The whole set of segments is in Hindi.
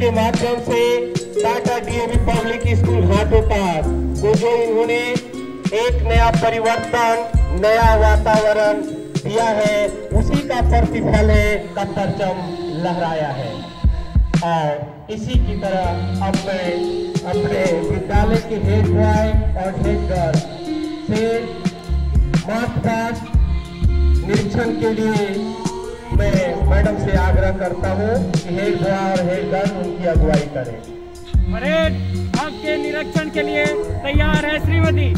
के माध्यम से Tata DAV public school Hato पर। को तो जो इन्होंने एक नया परिवर्तन, नया वातावरण दिया है, उसी का प्रतिफल है का लहराया है। और इसी की तरह अब मैं अपने विद्यालय के हेड बॉय और हेड गर्ल से मार्च निरीक्षण के लिए मैं मैडम से आग्रह करता हूँ कि हेड भुआ और हेड उनकी अगुवाई करें। परेड आपके निरीक्षण के लिए तैयार है श्रीमती।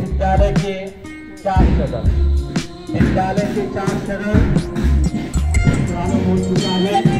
विद्यालय के चार सदन विद्यालय के चार सदन हो चुका है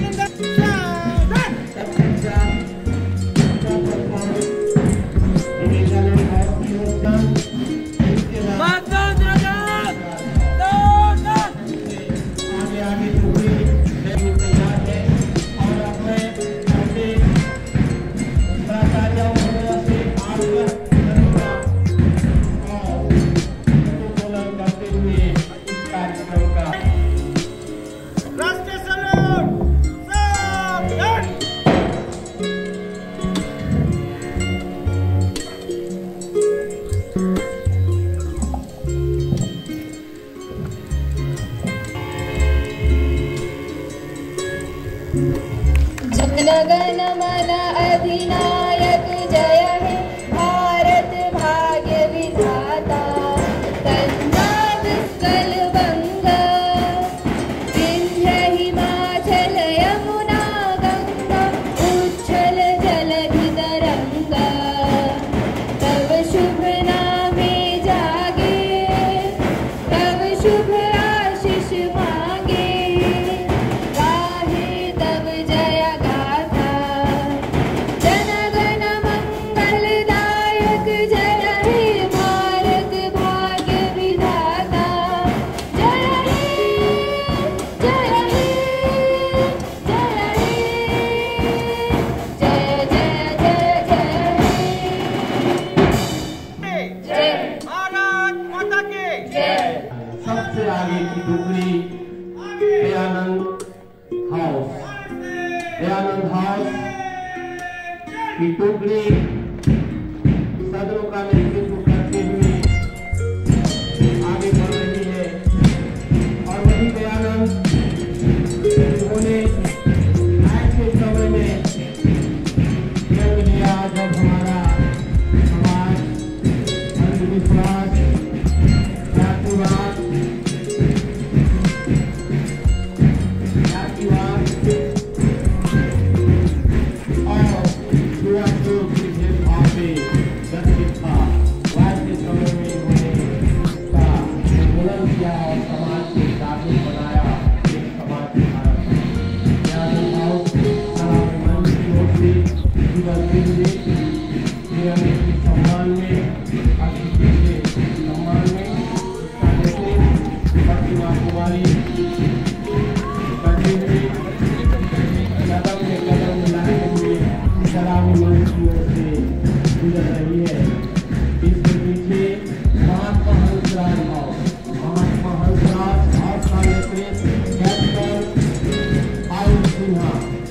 啊。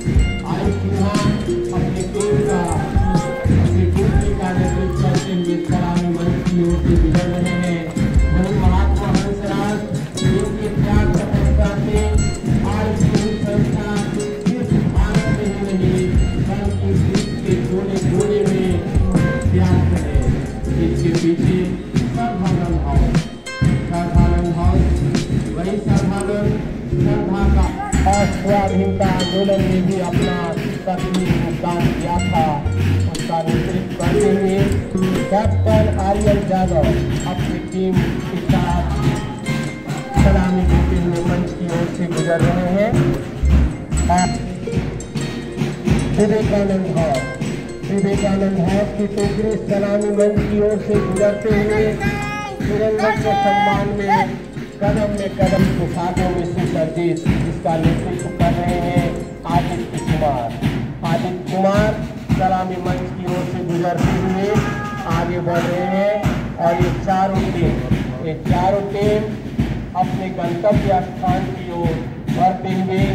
की ओर से गुजरते हुए तिरंगे के सम्मान में कदम में कदम गुफादों में सुसर्जित इसका नेतृत्व कर रहे हैं आदित्य कुमार। आदित्य कुमार सलामी मंच की ओर से गुजरते हुए आगे बढ़ रहे हैं और ये चारों टीम, ये चारों टीम अपने गंतव्य स्थान की ओर बढ़ते हुए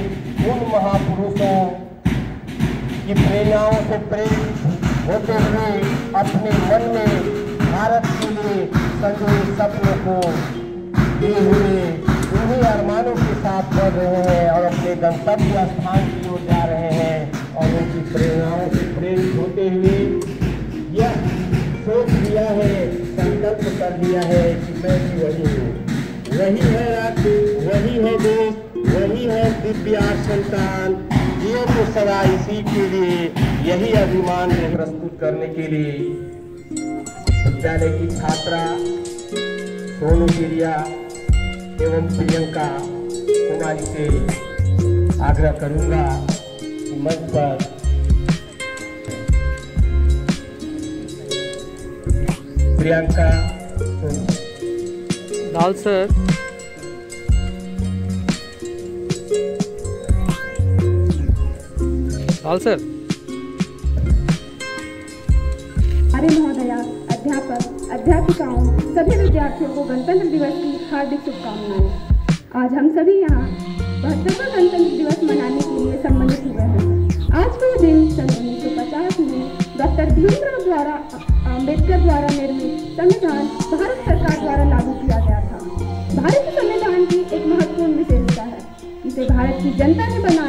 उन महापुरुषों की प्रेरणाओं से प्रेरित होते हुए अपने मन में भारत के लिए संजोए सपनों को। लिए हुए उन्हीं अरमानों के साथ बढ़ रहे हैं और अपने गंतव्य स्थान की ओर जा रहे हैं और उनकी प्रेरणाओं से प्रेरित होते हुए यह सोच लिया है, संकल्प कर लिया है कि मैं भी वही हूँ। वही है राष्ट्र वही है देश, वही है दिव्या संतान जियो तो सदा इसी के लिए, यही अभिमान है प्रस्तुत करने के लिए। विद्यालय की छात्रा, सोनू गिरिया एवं प्रियंका कुमारी से आग्रह करूँगा कि मंच पर प्रियंका लाल सर। लाल सर अरे महोदया अध्यापक, अध्यापिकाओं, सभी विद्यार्थियों को गणतंत्र दिवस की हार्दिक शुभकामनाएँ। आज हम सभी यहाँ बहत्तरवा गणतंत्र दिवस मनाने के लिए सम्मिलित हुए हैं। आज का दिन सन उन्नीस सौ पचास में डॉक्टर भीमराव द्वारा अंबेडकर द्वारा निर्मित संविधान भारत सरकार द्वारा लागू किया गया था। भारत के संविधान की एक महत्वपूर्ण विशेषता है। इसे भारत की जनता ने शक्ति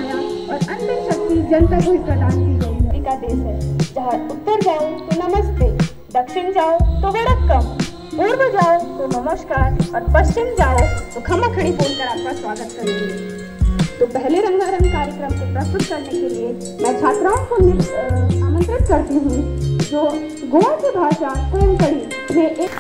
जनता को ही प्रदान की गई का देश है, जहाँ उत्तर जाओ तो नमस्ते, दक्षिण जाओ तो वड़क्कम पूर्व जाओ तो नमस्कार, और पश्चिम जाओ तो खमा खड़ी बोलकर आपका स्वागत करेंगे। तो पहले रंगारंग कार्यक्रम को प्रस्तुत करने के लिए मैं छात्राओं को आमंत्रित करती हूँ, जो गोवा की भाषा कोंकणी में एक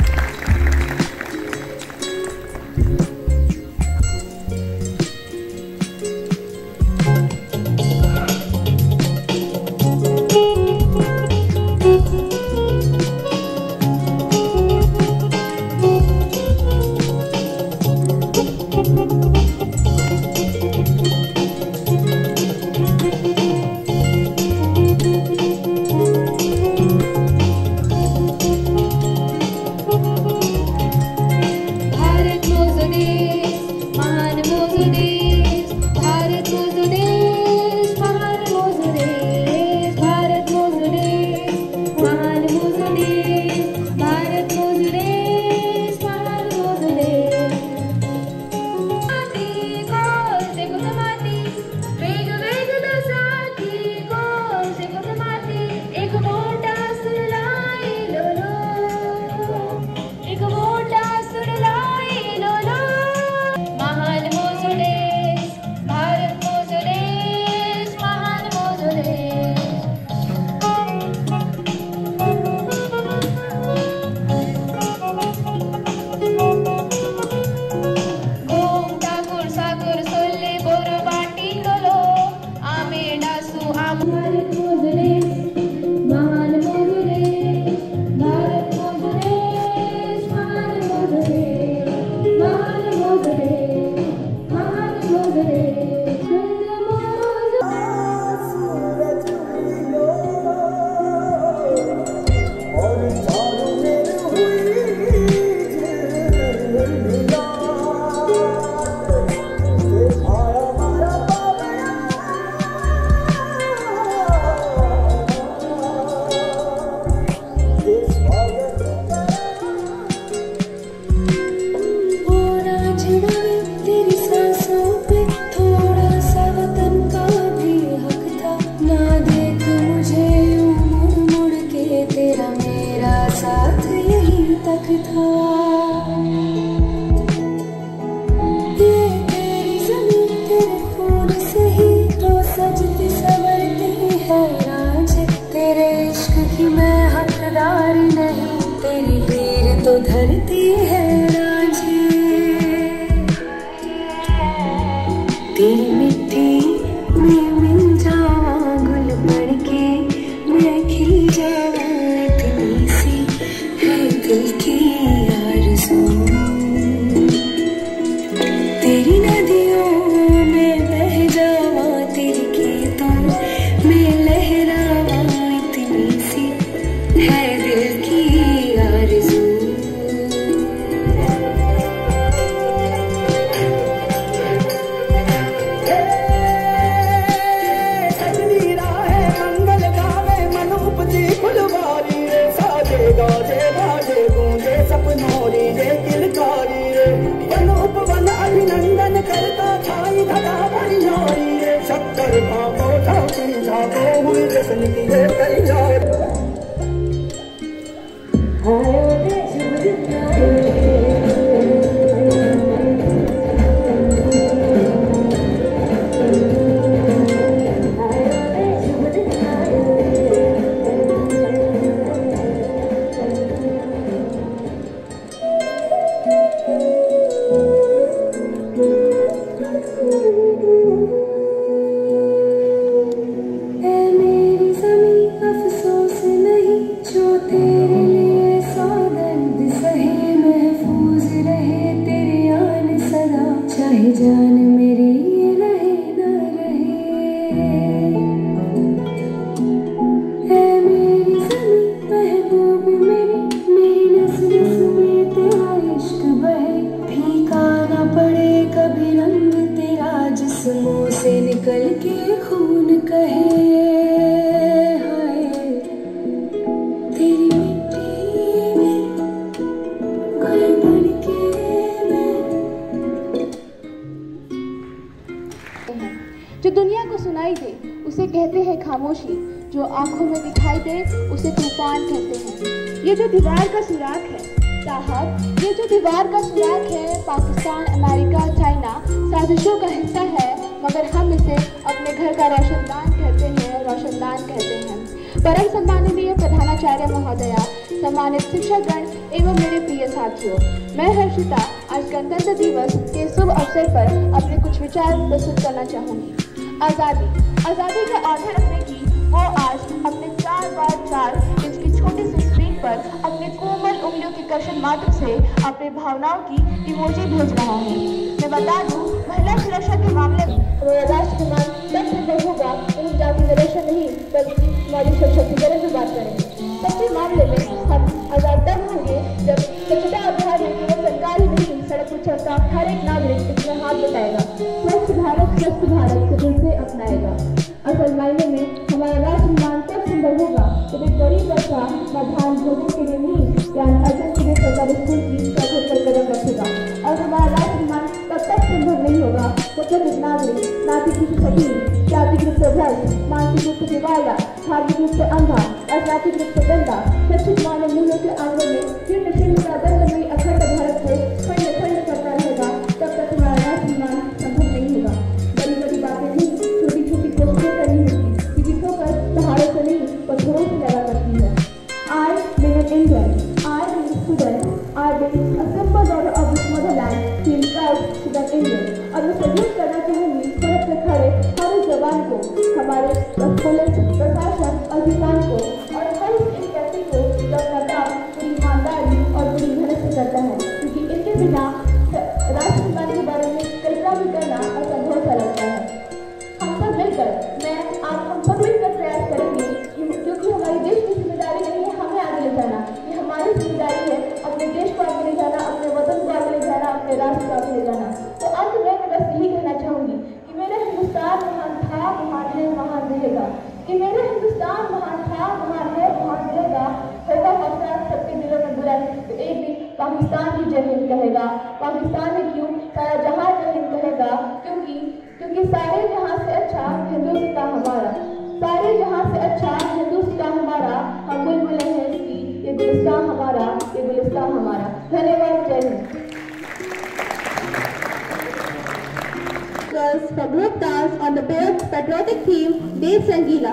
हुई जश्न से निकल के खून कहे जो दुनिया को सुनाई दे, उसे कहते हैं खामोशी। जो आँखों में दिखाई दे, उसे तूफ़ान कहते हैं। ये जो दीवार का सुराख है साहब ये जो दीवार का सुराख है, पाकिस्तान, अमेरिका, चाइना, साजिशों घर का रोशनदान कहते हैं, रोशनदान कहते हैं। परम सम्माननीय प्रधानाचार्य महोदया, सम्मानित शिक्षकगण एवं मेरे प्रिय साथियों, मैं हर्षिता, आज गणतंत्र दिवस के शुभ अवसर पर अपने कुछ विचार प्रस्तुत करना चाहूँगी। आज़ादी आज़ादी का आधार रखने की वो आज अपने चार बार चार इंच की छोटी सी स्क्रीन पर अपने कोमल उंगलियों के कर्षण मात्र से अपनी भावनाओं की इमोजी भेज रहा हूँ। मैं बता दूँ महिला सुरक्षा के मामले में हमारा राष्ट्रमान तब निर्भर होगा। जब जाति निरक्षण नहीं, बल्कि हमारी सशक्तिकरण की बात करेंगे। सबसे मामले में हम आज़ाद तब होंगे, जब स्वच्छता अभियान में केवल सरकार ही नहीं, सड़क पर चलता हर एक नागरिक इसमें हाथ बटाएगा स्वच्छ भारत स्वच्छ भारत को से अपनाएगा। असल मायने में हमारा राष्ट्रमान तब सुंदर होगा? जब एक गरीब बच्चा मध्याह्न भोजन के लिए नहीं या अर्जन के लिए सरकारी स्कूल की चौखट पर एक नागरिक नागरिक रूप से सही जातिक रूप से भ्रष्ट मानसिक रूप से दिवाला धार्मिक रूप से अंधा असाथिक रूप से गंदा शिक्षित मानव मूल्यों के आँगन में जीर्ण शीर्ण का दंडमयी अखंड भारत को खंड खंड करता रहेगा तब तक हमारा राष्ट्रमान संभव नहीं होगा बड़ी बड़ी बातें नहीं छोटी छोटी कोशिशें करनी होगी क्योंकि ठोकर पहाड़ों से नहीं पत्थरों से लगा करती है I being an Indian, I being a student, I a simple daughter of this motherland, feel proud to an Indian. और मैं सल्यूट करना चाहूँगी सड़क पर खड़े हर जवान को, हमारे पुलिस, प्रशासन अधिकारी को इसकी गुलिस्तान हमारा ये गुलिस्तान हमारा धन्यवाद जय Hind Girls for group dance on the patriotic theme Dev Sangila.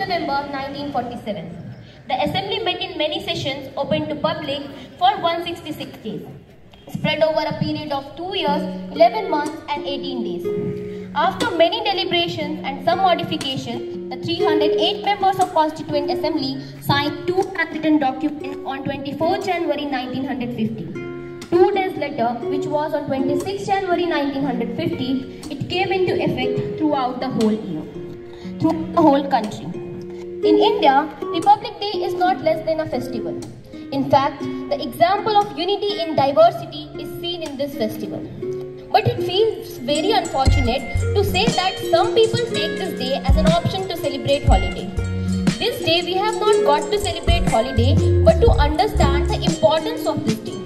November 1947. The Assembly met in many sessions open to public for 166 days, spread over a period of 2 years, 11 months and 18 days. After many deliberations and some modifications, the 308 members of Constituent Assembly signed two handwritten documents on 24 January 1950. Two days later, which was on 26 January 1950, it came into effect throughout the whole year, throughout the whole country. In India, Republic Day is not less than a festival. In fact, the example of unity in diversity is seen in this festival. But it feels very unfortunate to say that some people take this day as an option to celebrate holiday. This day we have not got to celebrate holiday but to understand the importance of this day.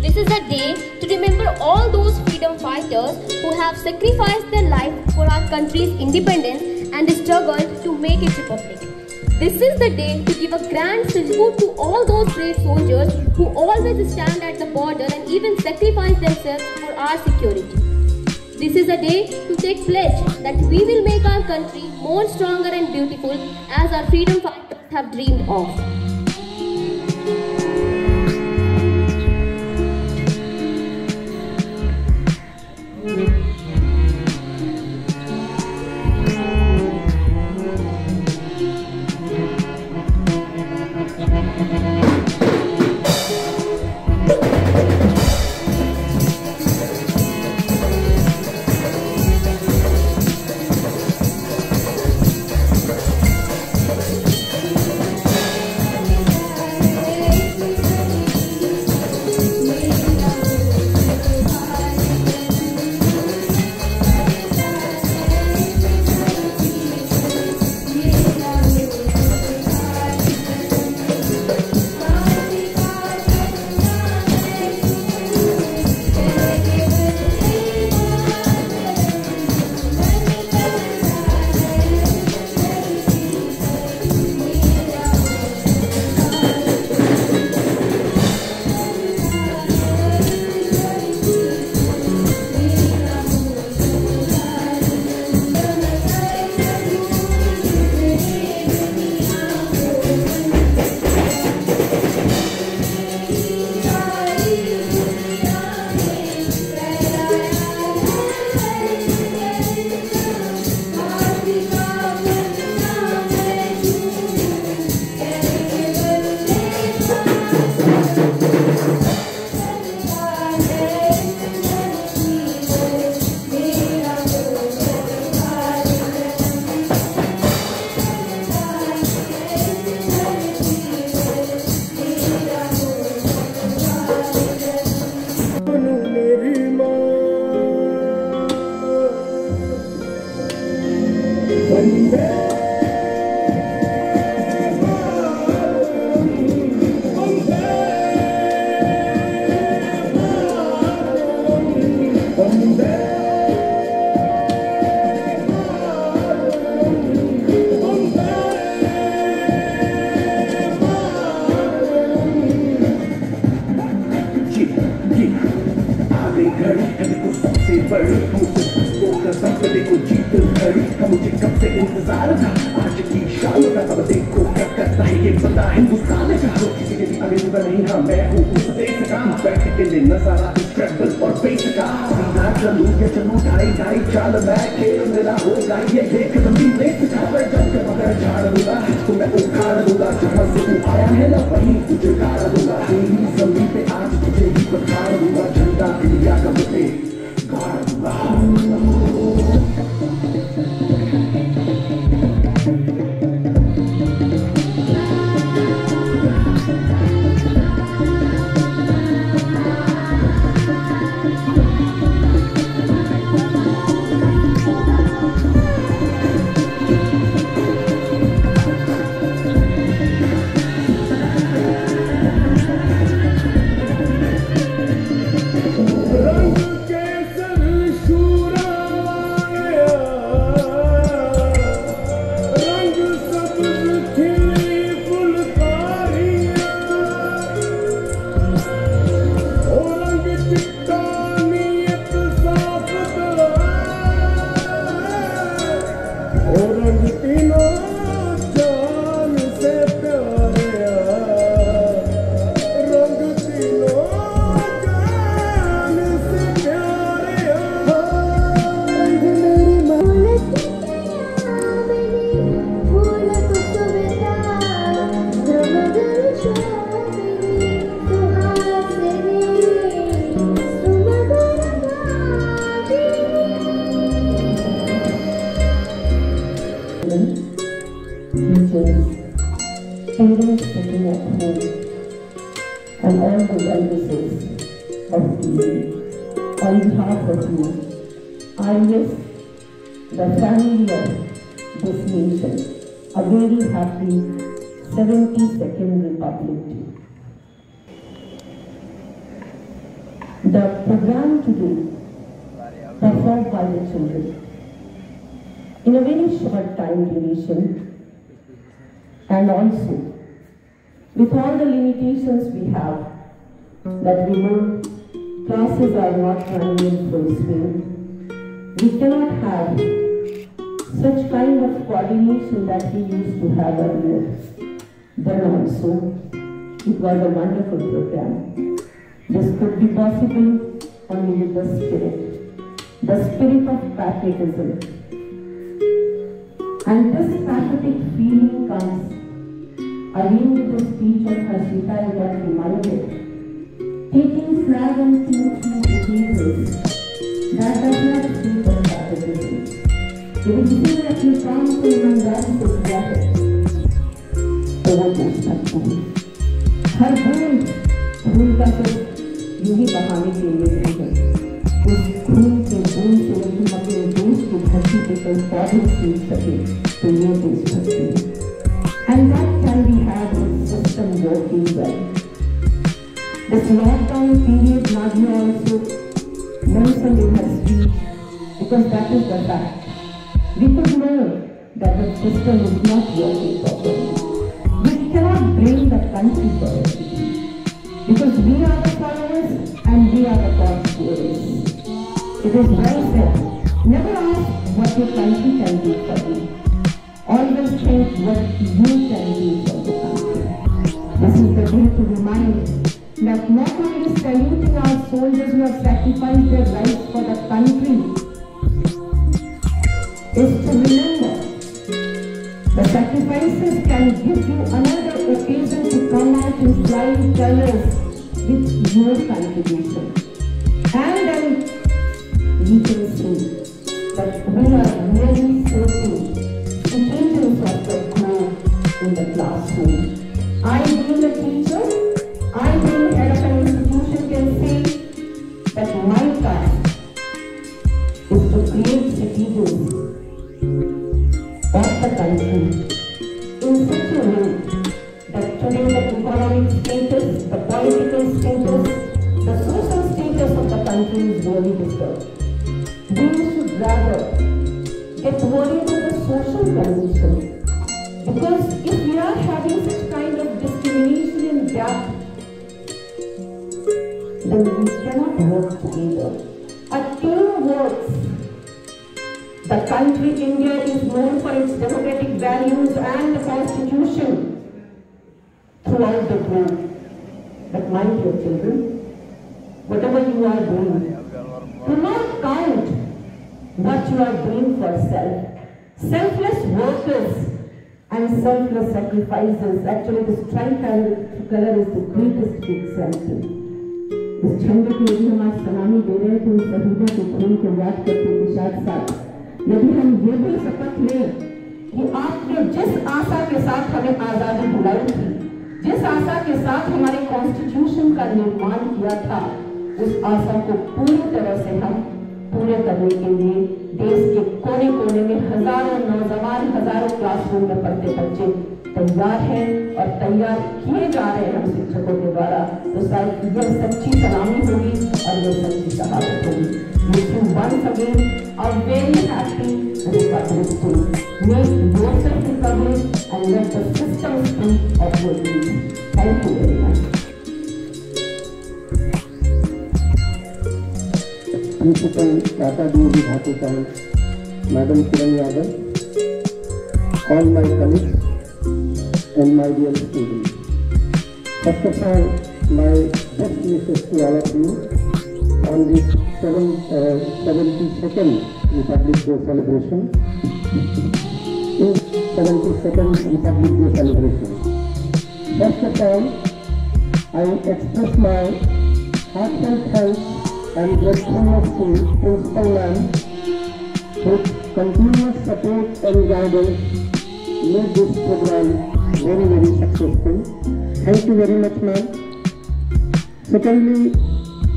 This is a day to remember all those freedom fighters who have sacrificed their life for our country's independence and struggled to make it republic. This is the day to give a grand salute to all those brave soldiers who always stand at the border and even sacrifice themselves for our security. This is a day to take pledge that we will make our country more stronger and beautiful as our freedom fighters have dreamed of. Hindustan किसी के भी आगे झुका नहीं हाँ मैं हूँ उस देश का बैठ के नज़ारा इस ट्रैवल और बेस का सीधा चलूँ या चलूँ ढाई ढाई चाल मैं खेल मेरा होगा ये देख लंबी रेस का मैं जब के मगर झाड़ दूँगा तो मैं उखाड़ दूँगा जहाँ से तू आया है ना वहीं तुझे गाड़ दूँगा तेरी ज़मीन पे आज तुझे ही पछाड़ दूँगा झंडा इंडिया का मुझे गाड़ दूँगा of the on behalf of you, I wish the family of this nation a very happy 72nd Republic Day. The program today performed by the children in a very short time duration and also with all the limitations we have that we know classes are not running in full swing. We cannot have such kind of coordination that we used to have earlier. Then also it was a wonderful program. This could be possible only with the spirit. The spirit of patriotism. And this patriotic feeling comes again with the speech of Harshita I got reminded. Taking flag and Jesus, that does not speak of patriotism. यदि किसी ने अपने काम को ईमानदारी से किया है तो वो पूछ सकते हैं हर बूंद खून का तो यूँ ही बहाने के लिए नहीं है उस खून के बूंद से यदि हम अपने देश की धरती पे कोई पौधे सींच सके तो ये देशभक्ति है And that can be had with system working well. This lockdown period, Nadia also mentioned in speech, because that is the fact. We could know that the system is not working properly. We cannot blame the country for everything. Because we are the followers and we are the followers. It is well said. Never ask what your country can do for you. Always think what you can do for the country. This is the day to remind that not only saluting our soldiers who have sacrificed their lives for the country, is to remember the sacrifices can give you another occasion to come out in flying colors with your contribution. And then we can see that we are really certain occasions of the in the classroom. I we cannot work together. A team works. The country India is known for its democratic values and the constitution. throughout the globe. But my dear children, whatever you are doing, do not count what you are doing for self. Selfless workers and selfless sacrifices. Actually, the this tricolor is the greatest example. इस झंडे की यदि हम आज सलामी दे रहे तो उस शहीदों के खून को याद करते के साथ साथ। यदि हम ये भी शपथ लें कि आपने जिस आशा के साथ हमें आज़ादी दिलाई थी, जिस आशा के साथ हमारे कॉन्स्टिट्यूशन का निर्माण किया था, उस आशा को पूरी तरह से हम पूरे करने के लिए देश के कोने कोने में हज़ारों नौजवान, हज़ारों क्लासरूम में पढ़ते बच्चे तैयार है और तैयार किए जा रहे हैं हम शिक्षकों के द्वारा। तो शायद यह सच्ची सलामी होगी और यह सच्ची शहादत होगी। लेकिन बन सके और very happy madam Kiran Yadav all my colleagues and my dear students. First of all, my best wishes to all of you on this seven, uh, 72nd Republic Day celebration. In 72nd Republic Day celebration. First of all, I express my heartfelt thanks and gratefulness to Principal Ma'am whose continuous support and guidance made this program very, very successful. Thank you very much, ma'am. Secondly,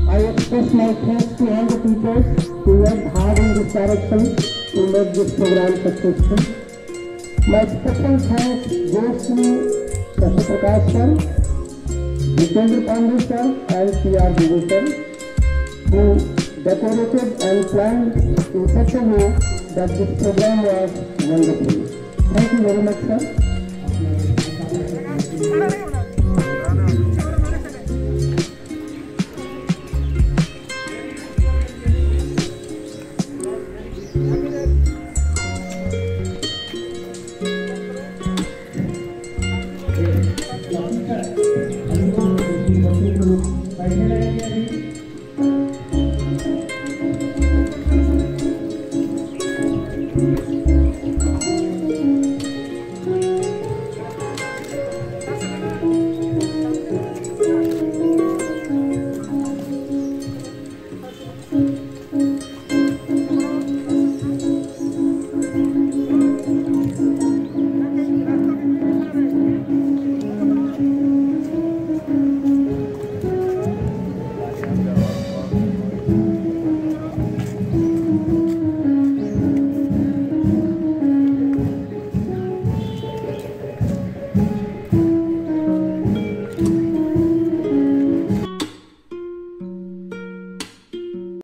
I express my thanks to all the teachers who worked hard in this direction to make this program successful. My special thanks goes to Sasha Prakash sir, Jitendra Pandey sir and P.R. Dubey sir who decorated and planned in such a way that this program was wonderful. Thank you very much sir. many